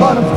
bottom